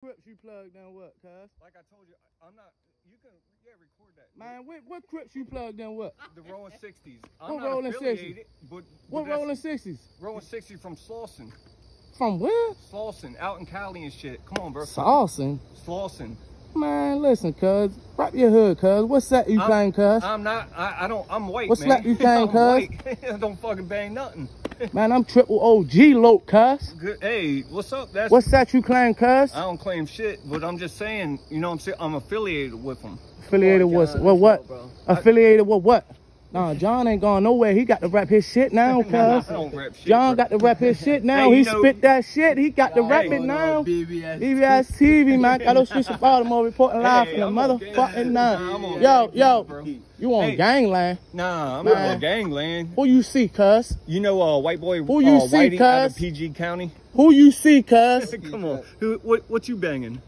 What crips you plugged in what, cuz? Like I told you, I- I'm not. You can yeah record that. Man, what, what Crips you plugged in what? The Rolling Sixties. I'm What not Rolling 60s? affiliated, but, but What rolling 60s? Rolling Sixty from Slauson. From where? Slauson, out in Cali and shit. Come on, bro. Slauson. Slauson. Man, listen, cuz. Wrap your hood, cuz. What set you I'm- playing, cuz? I'm not. I, I don't. I'm white, What man. slap you playing, cuz? I don't fucking bang nothing. Man, I'm triple OG loc, cuz. Good. Hey, what's up? That's. What set you claim, cuz? I don't claim shit, but I'm just saying. You know what I'm saying? I'm affiliated with them. Affiliated oh Come with John, what? Bro. Affiliated with what? Nah, John ain't going nowhere. He got to rap his shit now, cuz. don't rap shit. John bro. got to rap his shit now. Hey, he know- spit that shit. He got to rap it now. BBS. BBS TV, man. Got those streets of Baltimore reporting live Hey, from the motherfucking nine. Nah, Yo, yo, bro. you on Hey. gangland. Nah, I'm Man. not on gangland. Who you see, cuz? You know, uh, white boy. Who you uh, see, Whitey out of cuz? PG County. Who you see, cuz? Come on, who? What? What you banging?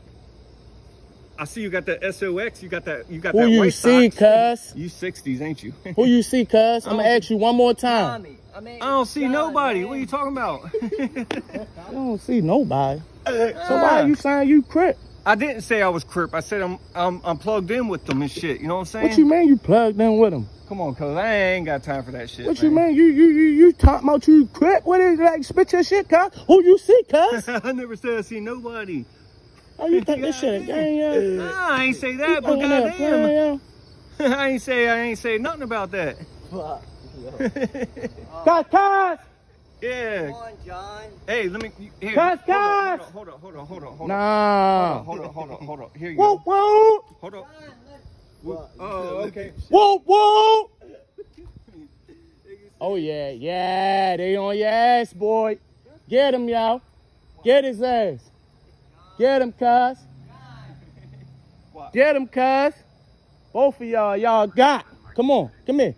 I see you got the SOX. You got that. You got Who that you white see, socks. cuz? You sixties, ain't you? Who you see, cuz? I'm gonna ask you one more time. Tommy. I mean, I don't see John, nobody. man. What are you talking about? I don't see nobody. So why are you saying you crip? I didn't say I was crip. I said I'm I'm I'm plugged in with them and shit. You know what I'm saying? What you mean you plugged in with them? Come on, cuz I ain't got time for that shit. What you mean? You you you you talking about you crip? What is like spit your shit, cuz? Who you see, cuz? I never said I see nobody. Oh, you think this shit a game, yo? Nah, I ain't say You that, but thinking that playing, goddamn. I ain't say I ain't say nothing about that. Fuck. Cuz, cuz! yeah. Come on, John. Hey, let me. Here, Cuz, hold on, hold on, hold on, hold on, hold on. Nah. Hold on, hold on, hold on. Here you Whoa, go. whoa! whoa. Hold on. What? Oh, okay. Whoa, whoa! Oh, yeah, yeah, they on your ass, boy. Get him, y'all. Get his ass. Get him, cuz. Get him, cuz. Both of y'all, y'all got. Come on, come here.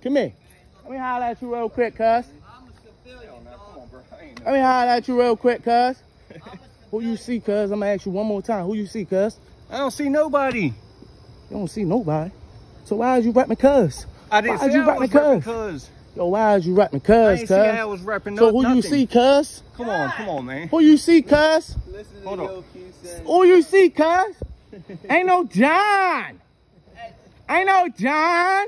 Come here. Let me holler at you real quick, cuz. I'm a civilian, Hell, now, come dog. on, bro. I ain't Let me holler at you real quick, cuz. Who you see, cuz? I'm gonna ask you one more time. Who you see, cuz? I don't see nobody. You don't see nobody. So why is you rapping cuz? I didn't Why'd say you I was me rapping cuz? Cuz. Yo, why is you rapping I cuz, didn't say I cuz? was rapping So no, who you see, cuz? Come on, come on, man. Who you see, cuz? Listen to Hold Yo on. Q. Who you see, cuz? Ain't no John. Ain't no John.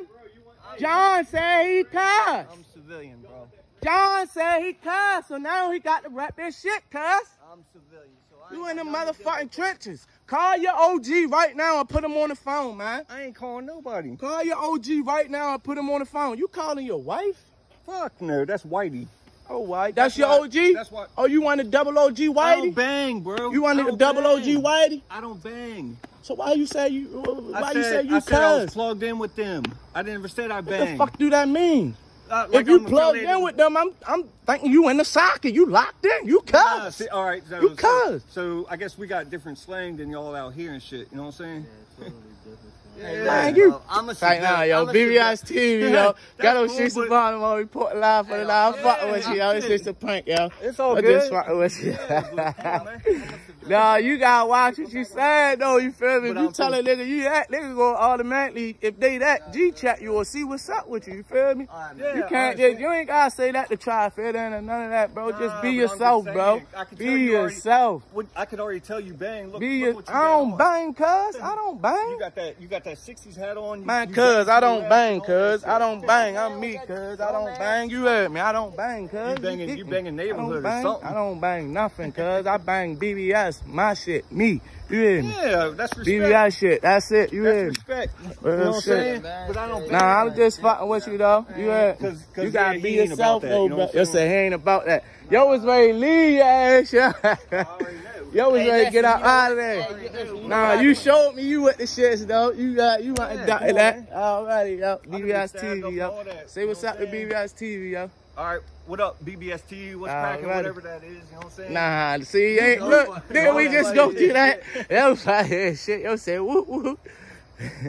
John say he cuz. I'm civilian, bro. John said he cuz. So now he got to rap this shit, cuss. I'm civilian, so I You in the got nothing to do motherfucking trenches. Call your OG right now and put him on the phone, man. I ain't calling nobody. Call your OG right now and put him on the phone. You calling your wife? Fuck no, that's Whitey. Oh, white. That's, That's your why- OG? that's why- Oh, you want a double OG Whitey? I don't bang, bro. You want a don't double OG. Whitey? I don't bang. So why you say you? Why I you said, say you I said I was plugged in with them. I never said I bang. What the fuck do that mean? Uh, like if you I'm plugged in with them, I'm I'm thinking you in the socket. You locked in. You Nah, see, all right, so, You so, cuz. so I guess we got different slang than y'all out here and shit. You know what I'm saying? Yeah, Hey, Man, listen, you- bro, I'm a Right now, yo, I'm BBS TV, yo. Got That's those cool, streets of but- Baltimore report live for the live. I'm Yeah, fucking with you, yo. It's yeah. just a prank, yo. It's all I'm good. just fucking with you. Yeah, but come on, man. Nah, you gotta watch what you saying though, you feel me? If But you I'm tell a nigga you that, nigga gonna automatically, if they that G chat you or see what's up with you, you feel me? All right, Yeah, man. You can't just, you ain't gotta say that to try to fit in or none of that, bro. Nah, just be I'm yourself, just bro. I can Be tell you already- yourself. What, I could already tell you bang. Look, Be look your, what you I don't on. bang, cuz. I don't bang. You bang. got that. You got that '60s hat on. You, Man, cuz, I don't bang, and cuz. I don't bang. I'm me, cuz. I don't bang. You heard me. I don't bang, cuz. You banging- you banging neighborhood or something. I don't bang nothing, cuz. I bang BBS, my shit, me. You hear me? Yeah, that's respect. BBS shit. That's it. You hear me? respect. You know what I'm shit. saying? But I don't. Nah, I'm just fucking with you though. You heard? 'Cause- 'cause you gotta yeah, be yourself though, bro. Yo say he ain't about that. Yo was ready to leave your ass, yo. Yo was Hey, ready to get out, you know- out of there. Nah, you showed me you with the shits though. You got you want Yeah, to come dot on, that. Alrighty, yo. BBS TV, yo. Say what's up to what? BBS TV, yo. All right, what up, BBST? What's All cracking? right. Whatever that is, you know what I'm saying? Nah, see, ain't look. what- Then we just go through that. That was like shit. Yo say whoop whoop.